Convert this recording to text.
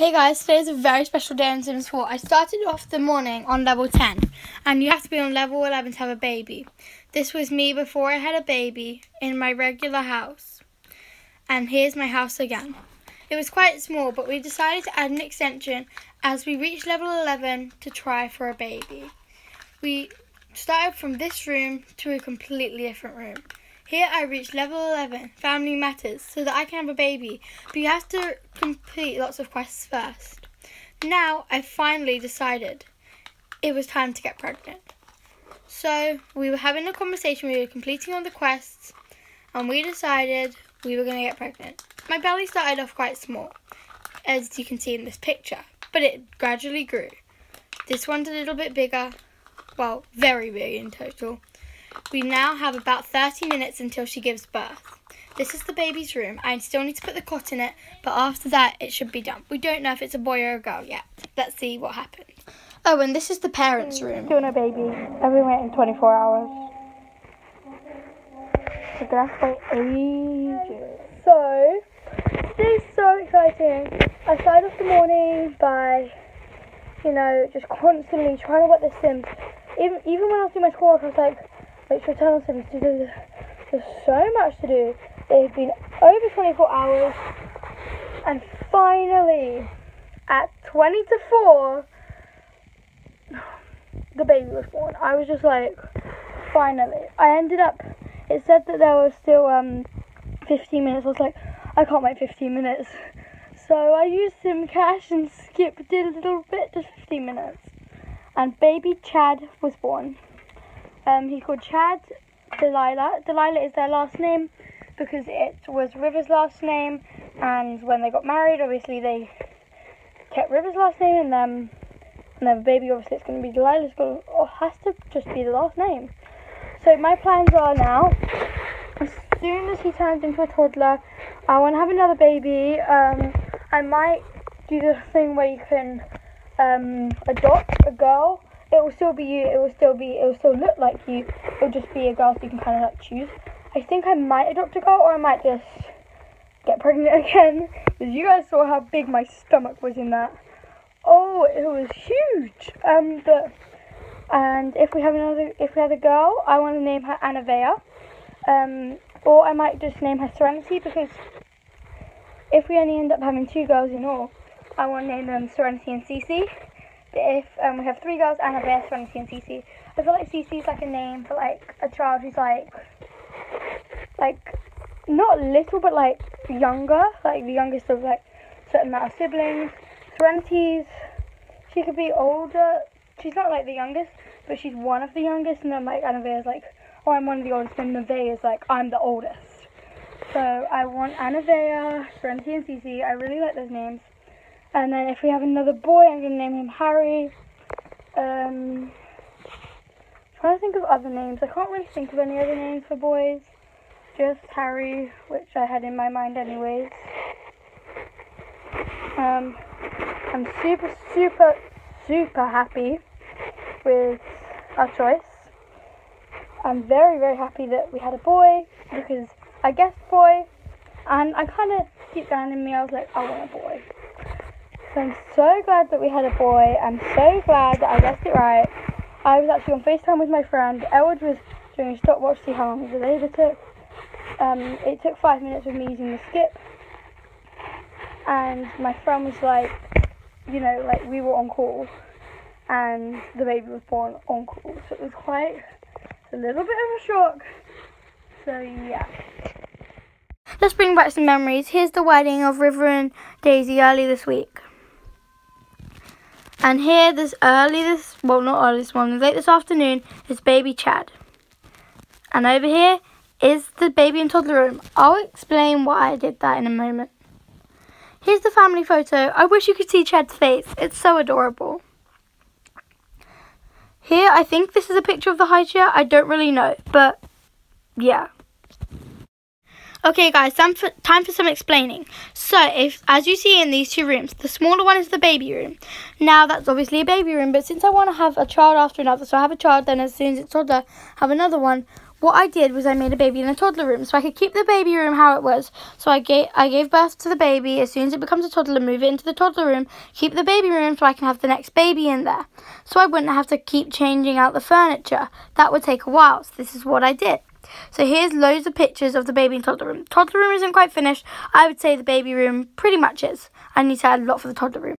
Hey guys, today is a very special day in Sims 4. I started off the morning on level 10, and you have to be on level 11 to have a baby. This was me before I had a baby in my regular house. And here's my house again. It was quite small, but we decided to add an extension as we reached level 11 to try for a baby. We started from this room to a completely different room. Here I reached level 11, Family Matters, so that I can have a baby, but you have to complete lots of quests first. Now I finally decided it was time to get pregnant. So we were having a conversation, we were completing all the quests, and we decided we were going to get pregnant. My belly started off quite small, as you can see in this picture, but it gradually grew. This one's a little bit bigger, well, very big in total. We now have about 30 minutes until she gives birth. This is the baby's room. I still need to put the cot in it, but after that it should be done. We don't know if it's a boy or a girl yet. Let's see what happens. Oh, and this is the parents' room. Doing a baby. I've been waiting 24 hours. So to wait ages. So, today's so exciting. I started off the morning by, you know, just constantly trying to work the Sims. Even, even when I was doing my schoolwork, I was like, sure Tunnel Sims there's, so much to do. It's been over 24 hours, and finally, at 20 to 4, the baby was born. I was just like, finally. I ended up, it said that there was still um 15 minutes. I was like, I can't wait 15 minutes. So I used some cash and skipped it a little bit, just 15 minutes. And baby Chad was born. Um, he's called Chad Delilah. Delilah is their last name because it was River's last name. And when they got married, obviously they kept River's last name, and then and then baby obviously it's going to be Delilah's. Got has to just be the last name. So my plans are now. As soon as he turns into a toddler, I want to have another baby. Um, I might do the thing where you can um, adopt a girl it will still be you. It will still be. It will still look like you. It will just be a girl, so you can kind of like choose. I think I might adopt a girl, or I might just get pregnant again. Because you guys saw how big my stomach was in that. Oh, it was huge. Um, but and if we have another, if we have a girl, I want to name her Anavea. Um, or I might just name her Serenity because if we only end up having two girls in all, I want to name them Serenity and Cece if um, we have three girls and a best friend, and Cece. I feel like Cece is like a name for like a child who's like, like, not little, but like younger, like the youngest of like certain amount of siblings. Serenity's, she could be older. She's not like the youngest, but she's one of the youngest. And then like Annavea's like, oh, I'm one of the oldest. And Nevaeh is like, I'm the oldest. So I want Annavea, Serenity, and Cece. I really like those names. And then if we have another boy, I'm going to name him Harry. Um, trying to think of other names. I can't really think of any other names for boys. Just Harry, which I had in my mind anyways. Um, I'm super, super, super happy with our choice. I'm very, very happy that we had a boy because I guessed boy, and I kind of deep down in me I was like, I want a boy. So I'm so glad that we had a boy. I'm so glad that I guessed it right. I was actually on FaceTime with my friend. Elwood was doing a stopwatch to see how long the labour took. Um, it took five minutes with me using the skip. And my friend was like, you know, like we were on call. And the baby was born on call. So it was quite a little bit of a shock. So yeah. Let's bring back some memories. Here's the wedding of River and Daisy early this week. And here, this early this, well not early this morning, late this afternoon, is baby Chad. And over here is the baby and toddler room. I'll explain why I did that in a moment. Here's the family photo. I wish you could see Chad's face. It's so adorable. Here, I think this is a picture of the high chair. I don't really know, but yeah. Okay guys, time for, time for some explaining. So, if as you see in these two rooms, the smaller one is the baby room. Now, that's obviously a baby room, but since I want to have a child after another, so I have a child, then as soon as it's toddler, have another one, what I did was I made a baby in a toddler room so I could keep the baby room how it was. So I gave I gave birth to the baby. As soon as it becomes a toddler, move it into the toddler room, keep the baby room so I can have the next baby in there. So I wouldn't have to keep changing out the furniture. That would take a while. So this is what I did. So here's loads of pictures of the baby in toddler room. Toddler room isn't quite finished. I would say the baby room pretty much is. I need to add a lot for the toddler room.